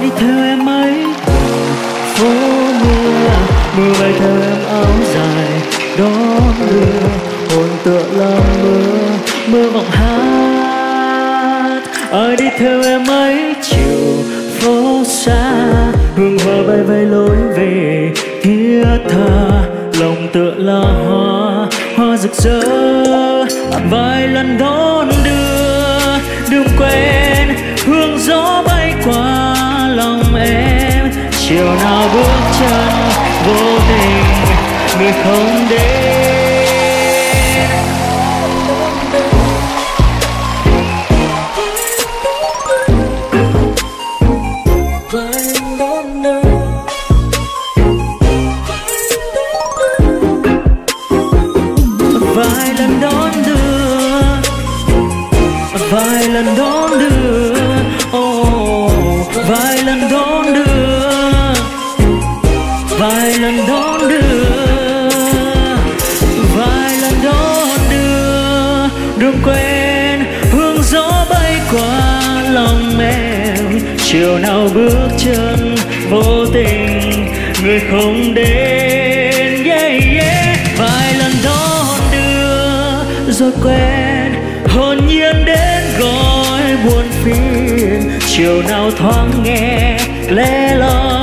bay đi theo em ấy. Phố mưa mưa bay theo em áo dài, đón đưa hồn tựa là mưa mưa vọng hát. Ai đi theo em ấy, chiều phố xa, hương hoa bay bay lối về thiết tha. Lòng tựa là hoa hoa rực rỡ vài lần đón đưa đường quen chiều nào bước chân vô tình người không đến. Lần đón đưa vài lần đón đưa đường quên hương gió bay qua lòng em chiều nào bước chân vô tình người không đến yeah, yeah. vài lần đón đưa rồi quen hồn nhiên đến gọi buồn phiền chiều nào thoáng nghe lẻ loi